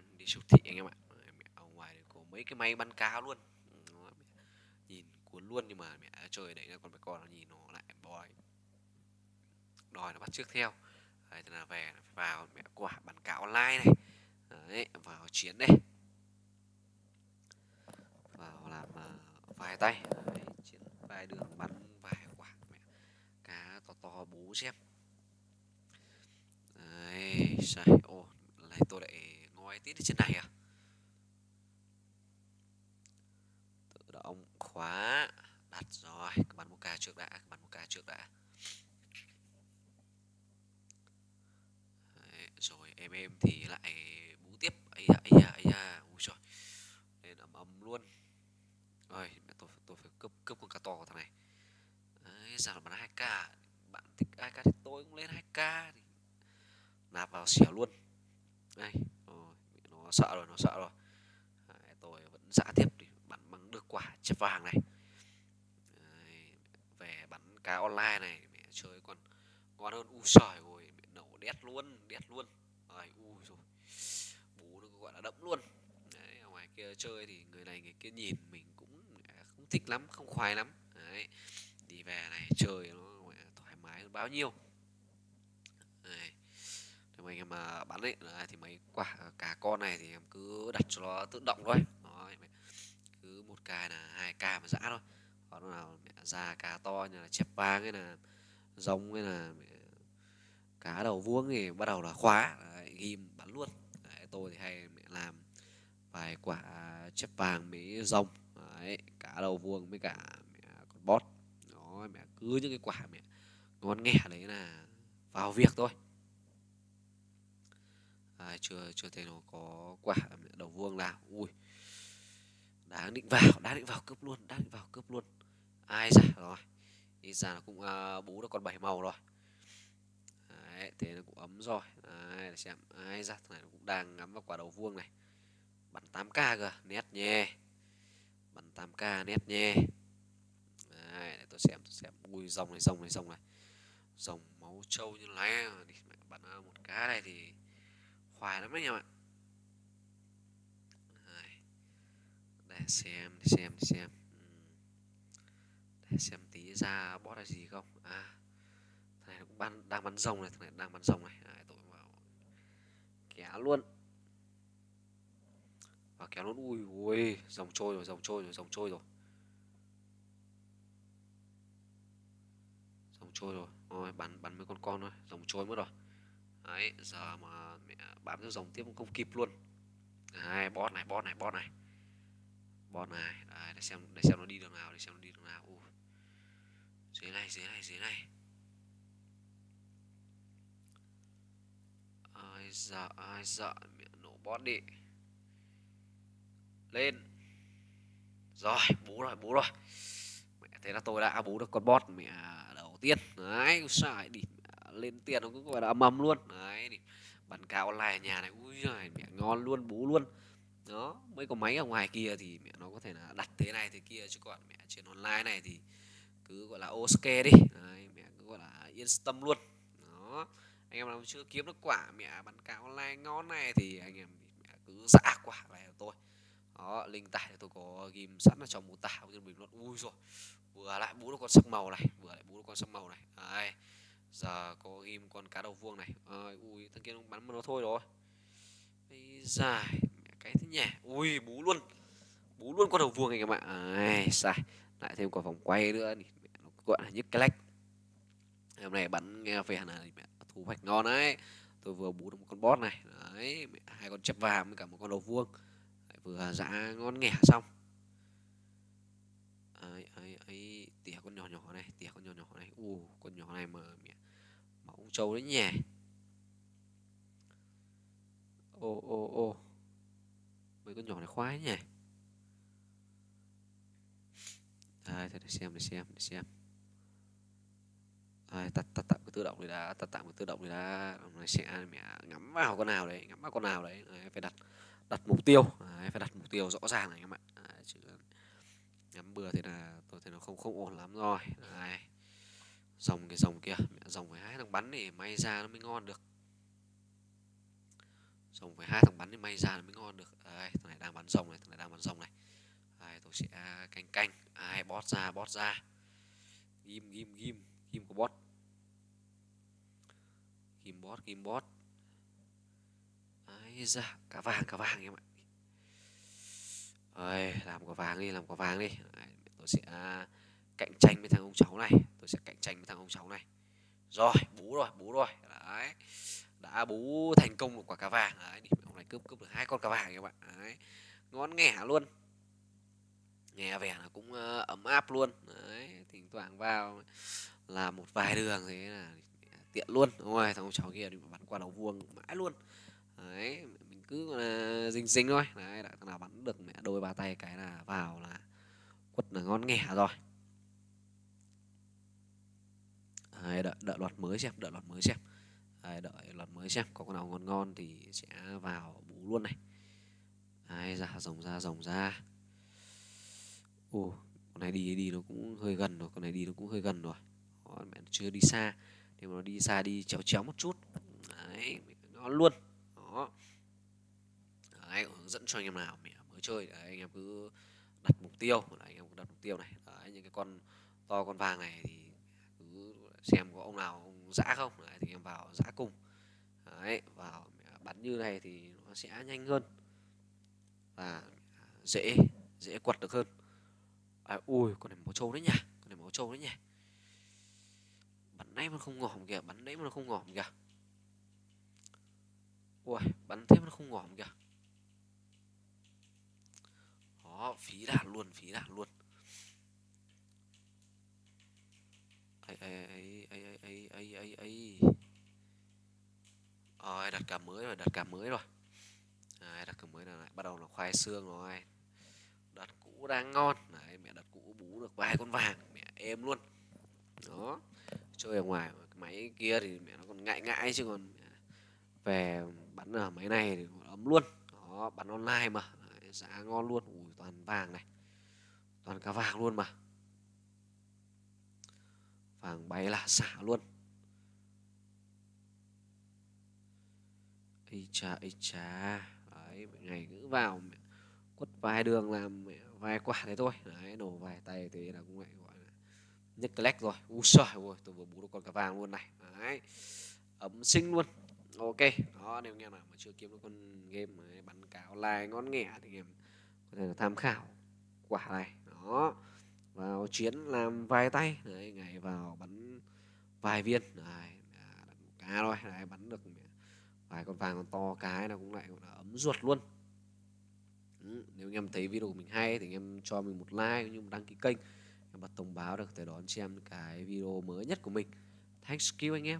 con đi siêu thị anh em ạ. Ở ngoài thì có mấy cái máy bắn cá luôn. Ừ, nhìn cuốn luôn nhưng mà mẹ chơi đấy là con bé con nó nhìn nó lại bòi đòi nó bắt trước theo. Đấy, thế là về phải vào mẹ quả bắn cá online này. Đấy vào chiến đây. Vào làm uh, vài tay. Đấy, chiến vài đường bắn vài quả mẹ. Cá to to bú xem đấy sai. Ô này tôi lại ngoi tít ở trên này à? Tự động khóa. Đặt rồi. Các bạn một ca trước đã. Các bạn một ca trước đã. Đấy, rồi em em thì lại bú tiếp. Ấy à ấy à ấy à ui trời. Nên ấm ấm luôn. Rồi mẹ tôi tôi phải cướp cướp con cá to của thằng này. Đấy giờ là bắn hai k bạn thích hai k thì tôi cũng lên hai k thì nạp vào xẻo luôn nó sợ rồi nó sợ rồi. Đấy, tôi vẫn giã tiếp thì bắn bằng được quả chép vàng này. Đấy, về bắn cá online này mẹ chơi còn ngon hơn. U sỏi rồi mẹ nổ đét luôn đét luôn. Rồi u rồi. Bú nó gọi là đẫm luôn. Đấy, ở ngoài kia chơi thì người này người kia nhìn mình cũng không thích lắm không khoái lắm. Đấy đi về này chơi nó thoải mái hơn bao nhiêu. Đấy mà em mà bán ấy. Đấy, thì mấy quả cá con này thì em cứ đặt cho nó tự động thôi. Đấy, cứ một cái là hai k mà dã thôi. Còn nào mẹ ra cá to như là chép vang hay là rồng hay là cá đầu vuông thì bắt đầu là khóa. Đấy, ghim bắn luôn. Đấy, tôi thì hay mẹ làm vài quả chép vàng mấy rồng đấy, cá đầu vuông với cả mẹ con bót. Đó mẹ cứ những cái quả mẹ ngon nghẻ đấy là vào việc thôi à, chưa chưa thấy nó có quả đầu vuông nào. Ui đáng định vào đáng định vào cướp luôn đáng định vào cướp luôn. Ai ra rồi? Đi ra nó cũng à, bú được còn bảy màu rồi. Đấy, thế nó cũng ấm rồi. Đấy, để xem ai ra thằng này nó cũng đang ngắm vào quả đầu vuông này. Bắn 8k cơ nét nhé bắn 8k nét nhé đấy, để tôi xem tôi xem. Ui dòng này dòng này dòng này. Dòng máu trâu như này bắn một cá này thì khoai lắm đấy em ạ. Để xem để xem để xem. Để xem tí ra bot là gì không? À thằng này cũng bắn đang bắn rồng này thằng này đang bắn rồng này. À, tôi vào. Kéo luôn. Và kéo luôn. Ui ui rồng trôi rồi rồng trôi rồi rồng trôi rồi. Rồng trôi rồi. Ôi bắn bắn mấy con con thôi. Rồng trôi mất rồi đấy, giờ mà mẹ bám theo dòng tiếp cũng không kịp luôn. Đấy bot này bot này bot này. Bot này, đấy, để xem để xem nó đi đường nào, để xem nó đi đường nào. Ui. dưới này dưới này dưới này. Ai dạ ai dạ mẹ nổ bot đi. Lên. Rồi bố rồi bố rồi. Mẹ thế là tôi đã bố được con bot mẹ đầu tiên. Đấy sai, đi lên tiền nó cũng gọi là âm âm luôn. Đấy thì bàn cao online ở nhà này ui giời mẹ ngon luôn bú luôn. Đó mấy con máy ở ngoài kia thì mẹ nó có thể là đặt thế này thế kia chứ còn mẹ trên online này thì cứ gọi là ok đi. Đấy, mẹ cứ gọi là yên tâm luôn. Đó anh em nào chưa kiếm được quả mẹ bán cá online ngon này thì anh em mẹ cứ dạ quả này về tôi. Đó linh tải tôi có ghim sẵn ở trong mô tả trên bình luận ui rồi vừa lại bú được con sắc màu này vừa lại bú được con sắc màu này. Đấy giờ có ghim con cá đầu vuông này. À, ui thằng kia nó bắn mà nó thôi rồi. Bây dài mẹ cái thế nhỉ? Ui bú luôn. Bú luôn con đầu vuông anh em ạ. À, sai lại thêm quả vòng quay nữa mẹ nó gọi là nhức cái lách. Hôm nay bắn nghe về là mẹ? Thu hoạch ngon đấy tôi vừa bú được một con boss này. Đấy mẹ, hai con chép vàng với cả một con đầu vuông. Đấy, vừa dã ngon nghẻ xong ấy ấy tỉa con nhỏ nhỏ này tỉa con nhỏ nhỏ này. U con nhỏ này mà mẹ máu trâu đấy nhỉ. Ô ô ô. Mấy con nhỏ này khoái nhỉ. Đây để xem để xem để xem. Ai tắt tắt tạm cái tự động này đã tắt tạm cái tự động này đã. Này sẽ mẹ ngắm vào con nào đấy ngắm vào con nào đấy, đấy phải đặt đặt mục tiêu. Đấy, phải đặt mục tiêu rõ ràng này các bạn. Đấy, chứ ngắm bừa thì là tôi thấy nó không không ổn lắm rồi. Này dòng cái dòng kia dòng phải hai thằng bắn để may ra nó mới ngon được. Dòng phải hai thằng bắn để may ra nó mới ngon được. Đây thằng này đang bắn dòng này thằng này đang bắn dòng này. Đây, tôi sẽ canh canh. Ai bót ra bót ra. Ghim ghim ghim ghim của bot ghim bot ghim bot ai ra cả vàng cả vàng em ạ. Ơi, làm quả vàng đi làm quả vàng đi. Đấy, tôi sẽ à, cạnh tranh với thằng ông cháu này. Tôi sẽ cạnh tranh với thằng ông cháu này. Rồi bú rồi bú rồi. Đấy đã bú thành công một quả cá vàng. Đấy ông này cướp cướp được hai con cá vàng các bạn. Đấy ngon nghẻ luôn. Nghe vẻ là cũng uh, ấm áp luôn. Đấy thỉnh thoảng vào là một vài đường thế là tiện luôn. Đúng rồi thằng ông cháu kia đi bắn qua đầu vuông mãi luôn. Đấy cứ là dinh dinh thôi. Đấy thằng nào bắn được mẹ đôi ba tay cái là vào là quất là ngon nghẻ rồi. Đấy, đợi, đợi loạt mới xem đợi loạt mới xem. Đấy, đợi loạt mới xem có con nào ngon ngon thì sẽ vào bú luôn này. Đấy, ra rồng ra rồng ra. Ồ con này đi đi nó cũng hơi gần rồi con này đi nó cũng hơi gần rồi. Đó, mẹ nó chưa đi xa. Thì mà nó đi xa đi chéo chéo một chút đấy nó luôn dẫn cho anh em nào. Mẹ mới chơi đấy, anh em cứ đặt mục tiêu. Đấy, anh em cứ đặt mục tiêu này. Đấy, những cái con to con vàng này thì cứ xem có ông nào ông dã không. Đấy, thì em vào dã cùng. Đấy, vào bắn như này thì nó sẽ nhanh hơn. Và dễ dễ quật được hơn. À, ui con này máu trâu đấy nhỉ. Con này máu trâu đấy nhỉ. Bắn nãy mà không ngỏm kìa bắn nãy mà nó không ngỏm kìa. Ui bắn thế mà nó không ngỏm kìa đó phí đạn luôn phí đạn luôn. Ấy ấy ấy ấy ấy ấy ấy ấy rồi đặt cả mới rồi đặt cả mới rồi. Đấy, đặt cả mới rồi bắt đầu là khoai xương rồi. Đặt cũ đang ngon. Đấy mẹ đặt cũ bú được vài con vàng. Mẹ êm luôn. Đó. Chơi ở ngoài máy kia thì mẹ nó còn ngại ngại chứ còn về bắn ở máy này thì ấm luôn. Đó bắn online mà giá ngon luôn. Ui, toàn vàng này. Toàn cả vàng luôn mà. Vàng bay là xả luôn. Ấy chà ấy chà đấy ngày cứ vào mẹ quất vài đường làm mẹ vài quả thế thôi. Đấy, nổ vài tay thế là cũng lại gọi là nhất collect rồi. U sợi ui tôi vừa bú được con cá vàng luôn này. Đấy, ấm sinh luôn ok đó nếu anh em nào mà chưa kiếm được con game mà bắn cá online ngon nghẻ thì anh em có thể là tham khảo quả này. Đó vào chiến làm vài tay. Đấy ngày vào bắn vài viên. Đấy à, cá thôi. Đấy bắn được vài con vàng con to cái nó cũng lại là ấm ruột luôn. Ừ, nếu anh em thấy video của mình hay thì anh em cho mình một like cũng như một đăng ký kênh. Em bật thông báo được để đón xem cái video mới nhất của mình. Thanks you anh em.